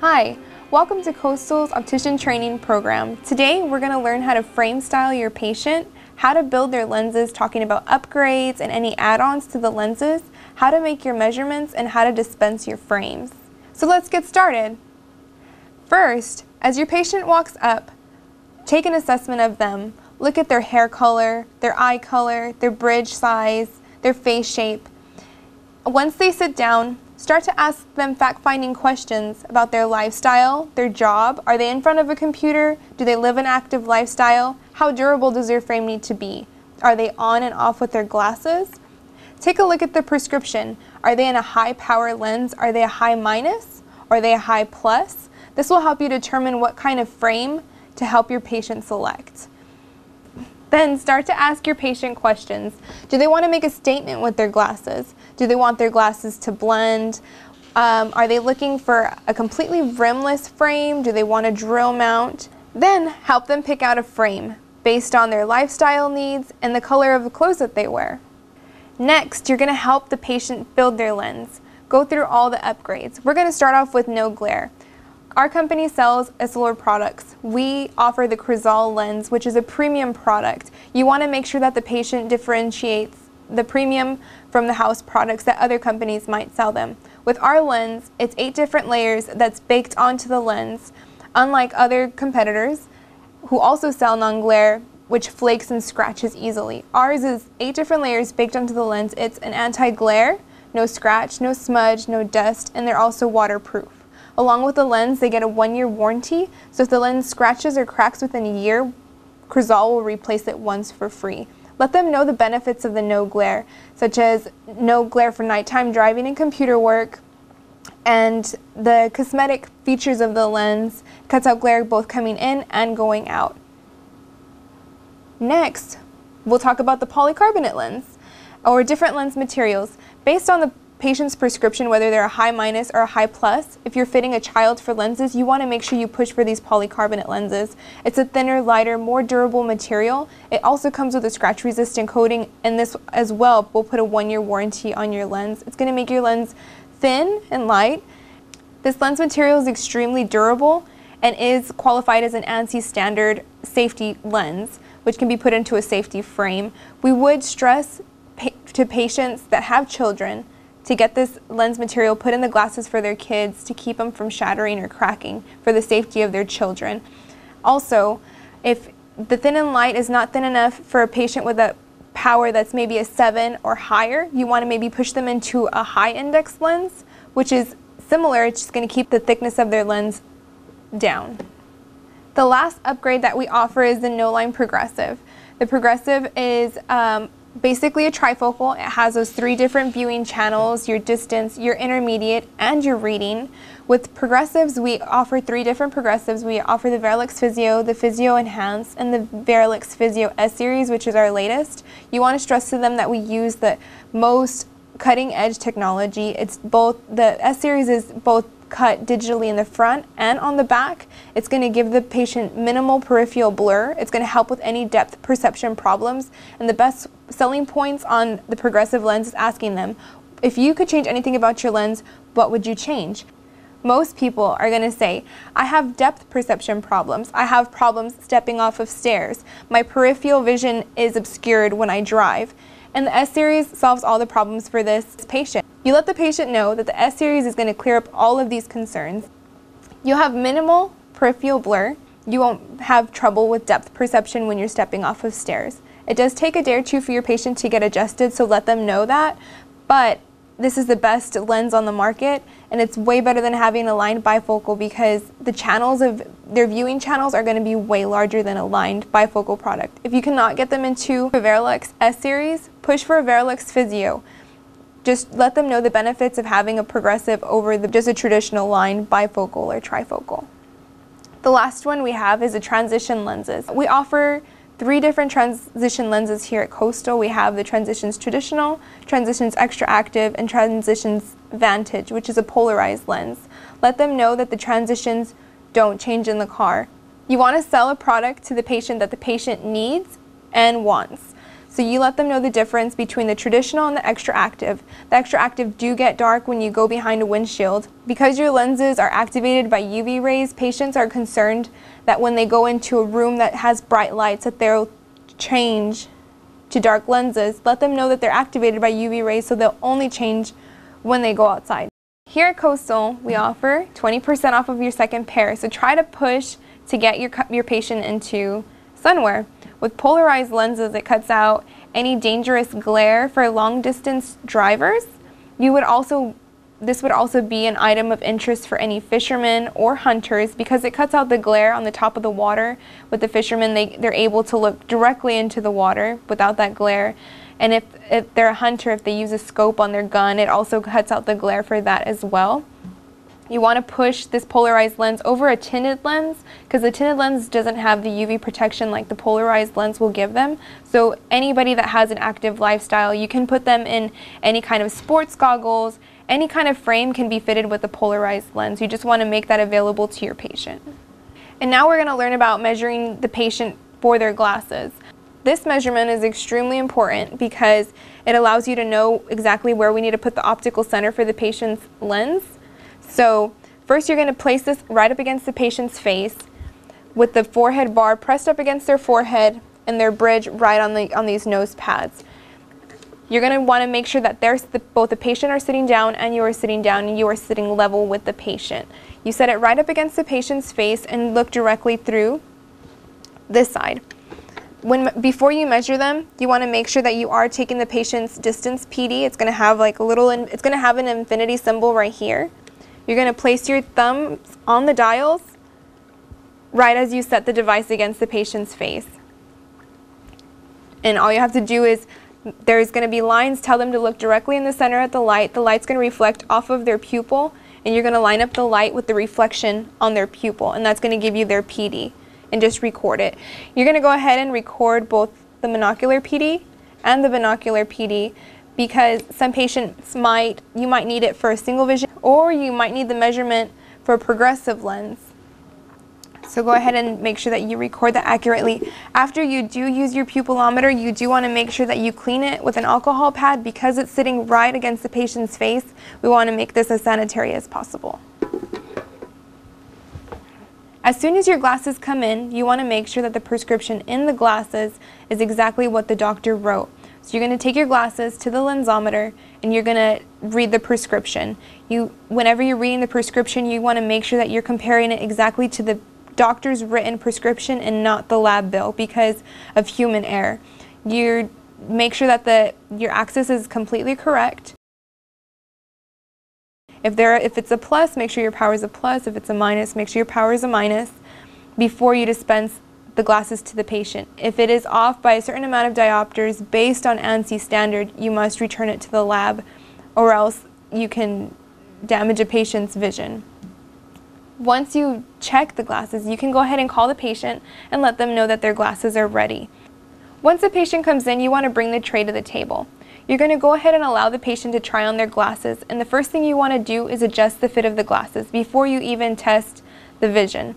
Hi, welcome to Coastal's Optician Training Program. Today we're going to learn how to frame style your patient, how to build their lenses, talking about upgrades and any add-ons to the lenses, how to make your measurements, and how to dispense your frames. So let's get started. First, as your patient walks up, take an assessment of them. Look at their hair color, their eye color, their bridge size, their face shape. Once they sit down, Start to ask them fact-finding questions about their lifestyle, their job. Are they in front of a computer? Do they live an active lifestyle? How durable does their frame need to be? Are they on and off with their glasses? Take a look at the prescription. Are they in a high power lens? Are they a high minus? Are they a high plus? This will help you determine what kind of frame to help your patient select. Then start to ask your patient questions. Do they want to make a statement with their glasses? Do they want their glasses to blend? Um, are they looking for a completely rimless frame? Do they want a drill mount? Then help them pick out a frame based on their lifestyle needs and the color of the clothes that they wear. Next, you're going to help the patient build their lens. Go through all the upgrades. We're going to start off with no glare. Our company sells Essilor products. We offer the Crizal lens, which is a premium product. You want to make sure that the patient differentiates the premium from the house products that other companies might sell them. With our lens, it's eight different layers that's baked onto the lens, unlike other competitors who also sell non-glare, which flakes and scratches easily. Ours is eight different layers baked onto the lens. It's an anti-glare, no scratch, no smudge, no dust, and they're also waterproof. Along with the lens, they get a one-year warranty, so if the lens scratches or cracks within a year, Crizal will replace it once for free. Let them know the benefits of the no glare, such as no glare for nighttime driving and computer work, and the cosmetic features of the lens cuts out glare both coming in and going out. Next, we'll talk about the polycarbonate lens, or different lens materials. Based on the patient's prescription, whether they're a high minus or a high plus, if you're fitting a child for lenses, you want to make sure you push for these polycarbonate lenses. It's a thinner, lighter, more durable material. It also comes with a scratch resistant coating and this as well will put a one year warranty on your lens. It's going to make your lens thin and light. This lens material is extremely durable and is qualified as an ANSI standard safety lens, which can be put into a safety frame. We would stress pa to patients that have children to get this lens material put in the glasses for their kids to keep them from shattering or cracking for the safety of their children. Also, if the thin and light is not thin enough for a patient with a power that's maybe a 7 or higher, you want to maybe push them into a high index lens, which is similar, it's just going to keep the thickness of their lens down. The last upgrade that we offer is the No Line Progressive. The Progressive is um, basically a trifocal. It has those three different viewing channels, your distance, your intermediate, and your reading. With progressives, we offer three different progressives. We offer the Varilux Physio, the Physio Enhance, and the Varilux Physio S-Series, which is our latest. You want to stress to them that we use the most cutting edge technology. It's both, the S-Series is both cut digitally in the front and on the back. It's going to give the patient minimal peripheral blur. It's going to help with any depth perception problems. And the best selling points on the progressive lens is asking them, if you could change anything about your lens, what would you change? Most people are going to say, I have depth perception problems. I have problems stepping off of stairs. My peripheral vision is obscured when I drive. And the S-Series solves all the problems for this patient. You let the patient know that the S-Series is going to clear up all of these concerns. You'll have minimal peripheral blur. You won't have trouble with depth perception when you're stepping off of stairs. It does take a day or two for your patient to get adjusted, so let them know that. But this is the best lens on the market and it's way better than having a lined bifocal because the channels of their viewing channels are going to be way larger than a lined bifocal product. If you cannot get them into a Varilux S series, push for a Varilux Physio just let them know the benefits of having a progressive over the, just a traditional line bifocal or trifocal. The last one we have is a transition lenses. We offer three different transition lenses here at Coastal. We have the Transitions Traditional, Transitions Extra Active, and Transitions Vantage, which is a polarized lens. Let them know that the transitions don't change in the car. You want to sell a product to the patient that the patient needs and wants. So you let them know the difference between the traditional and the extra active. The extra active do get dark when you go behind a windshield. Because your lenses are activated by UV rays, patients are concerned that when they go into a room that has bright lights that they'll change to dark lenses. Let them know that they're activated by UV rays so they'll only change when they go outside. Here at Coastal, we offer 20% off of your second pair, so try to push to get your, your patient into sunwear. With polarized lenses, it cuts out any dangerous glare for long distance drivers. You would also this would also be an item of interest for any fishermen or hunters because it cuts out the glare on the top of the water. With the fishermen, they, they're able to look directly into the water without that glare. And if, if they're a hunter, if they use a scope on their gun, it also cuts out the glare for that as well. You want to push this polarized lens over a tinted lens because the tinted lens doesn't have the UV protection like the polarized lens will give them. So anybody that has an active lifestyle, you can put them in any kind of sports goggles, any kind of frame can be fitted with a polarized lens. You just want to make that available to your patient. And now we're going to learn about measuring the patient for their glasses. This measurement is extremely important because it allows you to know exactly where we need to put the optical center for the patient's lens. So first you're going to place this right up against the patient's face with the forehead bar pressed up against their forehead and their bridge right on, the, on these nose pads. You're going to want to make sure that the, both the patient are sitting down and you are sitting down and you are sitting level with the patient. You set it right up against the patient's face and look directly through this side. When, before you measure them, you want to make sure that you are taking the patient's distance PD. It's going to have like a little, it's going to have an infinity symbol right here. You're going to place your thumbs on the dials right as you set the device against the patient's face. And all you have to do is there's going to be lines, tell them to look directly in the center at the light. The light's going to reflect off of their pupil, and you're going to line up the light with the reflection on their pupil, and that's going to give you their PD, and just record it. You're going to go ahead and record both the monocular PD and the binocular PD because some patients might, you might need it for a single vision, or you might need the measurement for a progressive lens. So go ahead and make sure that you record that accurately. After you do use your pupillometer, you do want to make sure that you clean it with an alcohol pad because it's sitting right against the patient's face. We want to make this as sanitary as possible. As soon as your glasses come in, you want to make sure that the prescription in the glasses is exactly what the doctor wrote. So you're going to take your glasses to the lensometer and you're going to read the prescription. You, whenever you're reading the prescription, you want to make sure that you're comparing it exactly to the doctor's written prescription and not the lab bill because of human error. You make sure that the your axis is completely correct. If there if it's a plus, make sure your power is a plus. If it's a minus, make sure your power is a minus before you dispense the glasses to the patient. If it is off by a certain amount of diopters based on ANSI standard, you must return it to the lab or else you can damage a patient's vision. Once you check the glasses, you can go ahead and call the patient and let them know that their glasses are ready. Once the patient comes in, you want to bring the tray to the table. You're going to go ahead and allow the patient to try on their glasses, and the first thing you want to do is adjust the fit of the glasses before you even test the vision.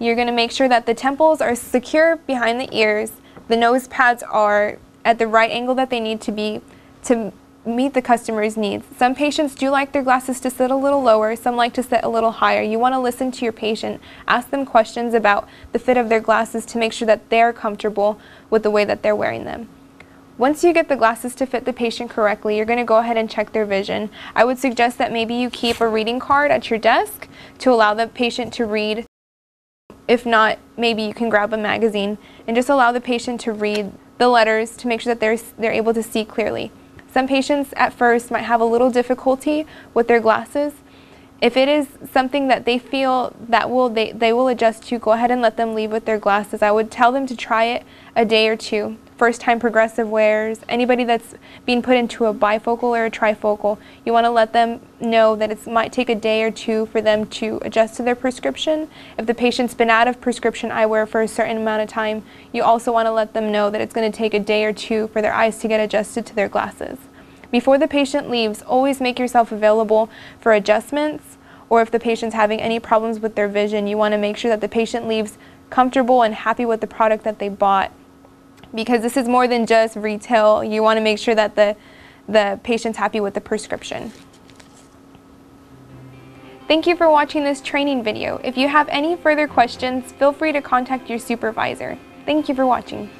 You're going to make sure that the temples are secure behind the ears, the nose pads are at the right angle that they need to be to meet the customer's needs. Some patients do like their glasses to sit a little lower, some like to sit a little higher. You want to listen to your patient, ask them questions about the fit of their glasses to make sure that they're comfortable with the way that they're wearing them. Once you get the glasses to fit the patient correctly, you're going to go ahead and check their vision. I would suggest that maybe you keep a reading card at your desk to allow the patient to read. If not, maybe you can grab a magazine and just allow the patient to read the letters to make sure that they're, they're able to see clearly. Some patients at first might have a little difficulty with their glasses. If it is something that they feel that will they, they will adjust to, go ahead and let them leave with their glasses. I would tell them to try it a day or two first time progressive wearers, anybody that's being put into a bifocal or a trifocal, you want to let them know that it might take a day or two for them to adjust to their prescription. If the patient's been out of prescription eyewear for a certain amount of time, you also want to let them know that it's going to take a day or two for their eyes to get adjusted to their glasses. Before the patient leaves, always make yourself available for adjustments or if the patient's having any problems with their vision, you want to make sure that the patient leaves comfortable and happy with the product that they bought because this is more than just retail. You want to make sure that the, the patient's happy with the prescription. Thank you for watching this training video. If you have any further questions, feel free to contact your supervisor. Thank you for watching.